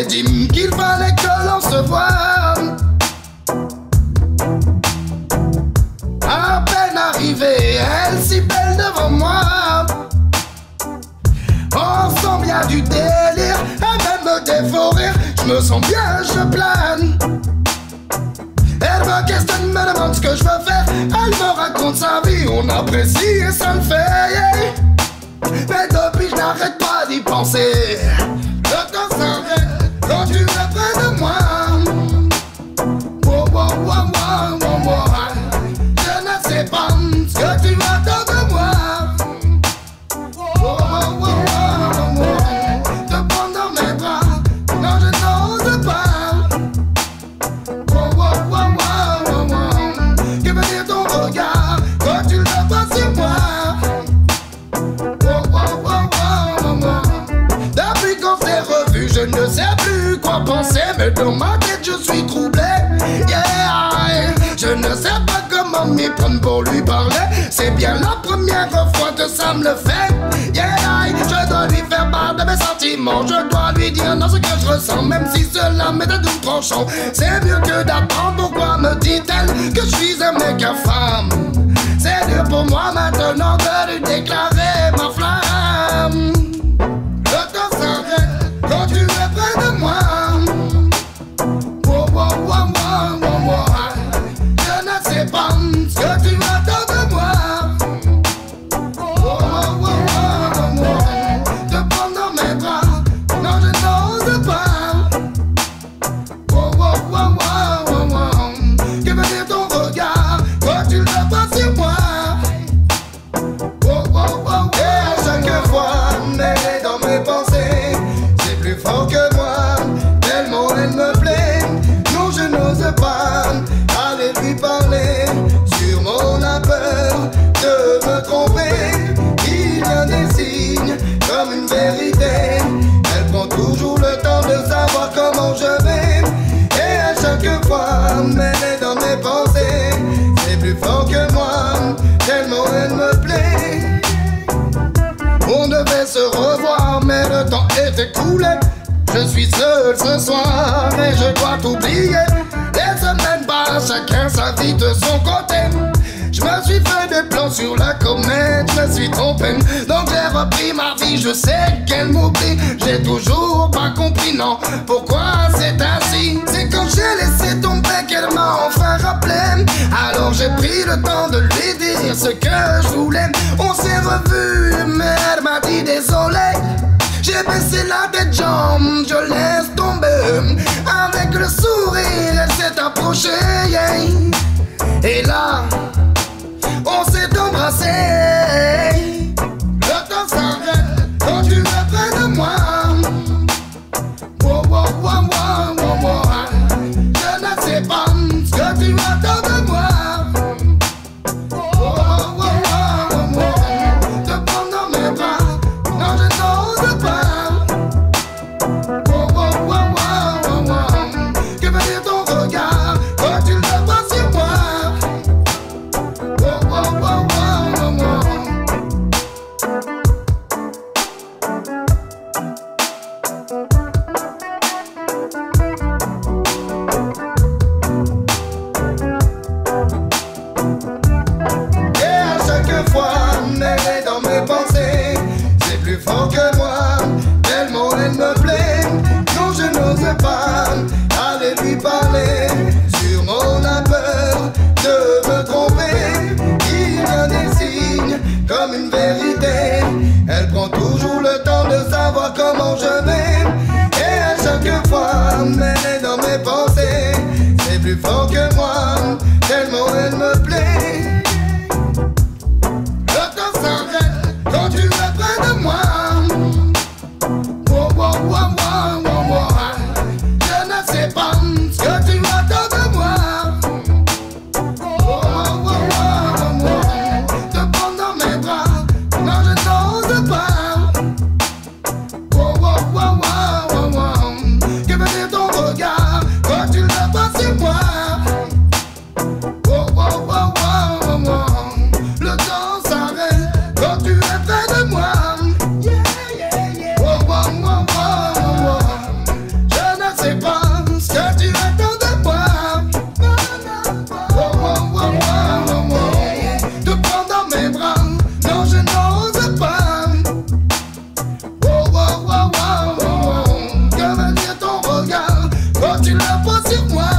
J'avais dit qu'il fallait que l'on se voie. À peine arrivée, elle si belle devant moi. Ensemble, y a du délire, elle veut me dévorer. Je me sens bien, je plane. Elle me questionne, me demande ce que je veux faire. Elle me raconte sa vie, on apprécie et ça me fait. Mais depuis, je n'arrête pas d'y penser. Dans ma tête je suis troublé. Yeah, je ne sais pas comment m'y prendre pour lui parler. C'est bien la première fois que ça me le fait. Yeah, je dois lui faire part de mes sentiments. Je dois lui dire non ce que je ressens, même si cela m'est à double tranchant. C'est mieux que d'attendre. Pourquoi me dit-elle que je suis un mec infâme? C'est dur pour moi maintenant est dans mes pensées. C'est plus fort que moi, tellement elle me plaît. On devait se revoir, mais le temps est écoulé. Je suis seul ce soir et je dois t'oublier. Les semaines passent, chacun sa vie de son côté. Je me suis fait des plans sur la comète, je me suis trompé. Donc j'ai repris ma vie, je sais qu'elle m'oublie. J'ai toujours pas compris, non, pourquoi c'est ainsi. C'est quand j'ai laissé tomber qu'elle m'a enfin rappelé. Alors j'ai pris le temps de lui dire ce que je voulais. On s'est revus, mais elle m'a dit désolé. J'ai baissé la tête, jambe, je laisse tomber. Avec le sourire, elle s'est approchée. se não fosse um